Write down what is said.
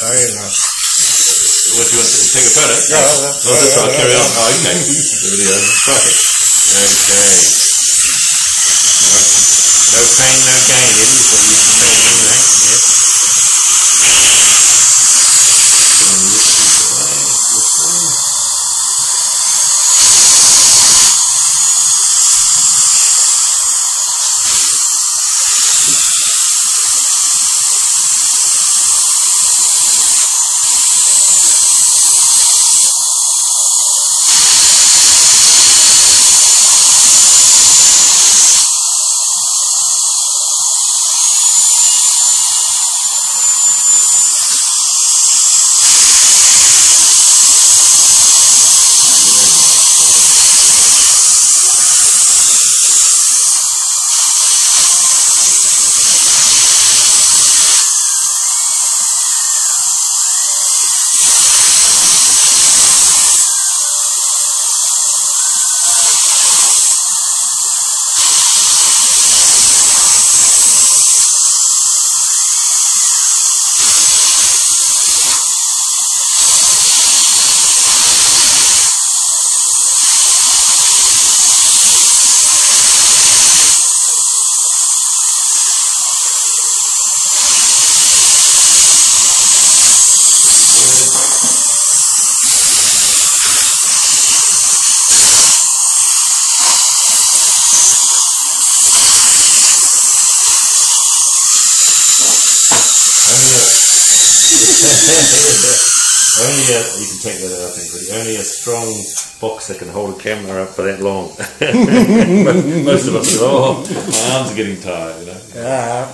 Oh, yeah. What do you want to take a photo? Yeah, yeah. Oh, that's Yeah, right. yeah, Carry on. Oh, okay. The video. Right. Okay. No, no pain, no gain. It is what you to say anyway. Yeah. Only a, you can take that out, I think, but only a strong boxer can hold a camera up for that long. Most of us oh, my arms are getting tired, you know. Yeah.